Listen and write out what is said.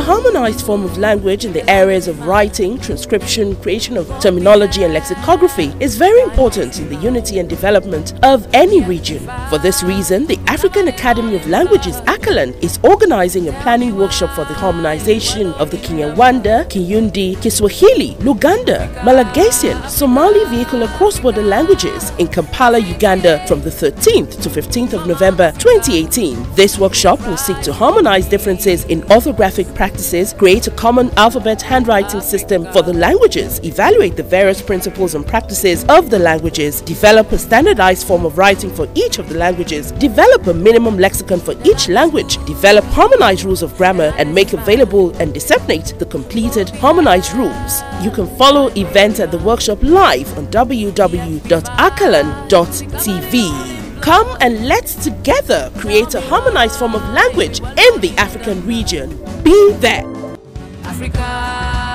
harmonized form of language in the areas of writing, transcription, creation of terminology and lexicography is very important in the unity and development of any region. For this reason, the African Academy of Languages, ACALAN, is organizing a planning workshop for the harmonization of the Kinyarwanda, Kirundi, Kiswahili, Luganda, Malagasyan, Somali vehicular cross-border languages in Kampala, Uganda from the 13th to 15th of November 2018. This workshop will seek to harmonize differences in orthographic practices, create a common alphabet handwriting system for the languages, evaluate the various principles and practices of the languages, develop a standardized form of writing for each of the languages, develop a minimum lexicon for each language, develop harmonized rules of grammar, and make available and disseminate the completed harmonized rules. You can follow events at the workshop live on www.acalan.tv. Come and let's together create a harmonized form of language in the African region. Be that. Africa.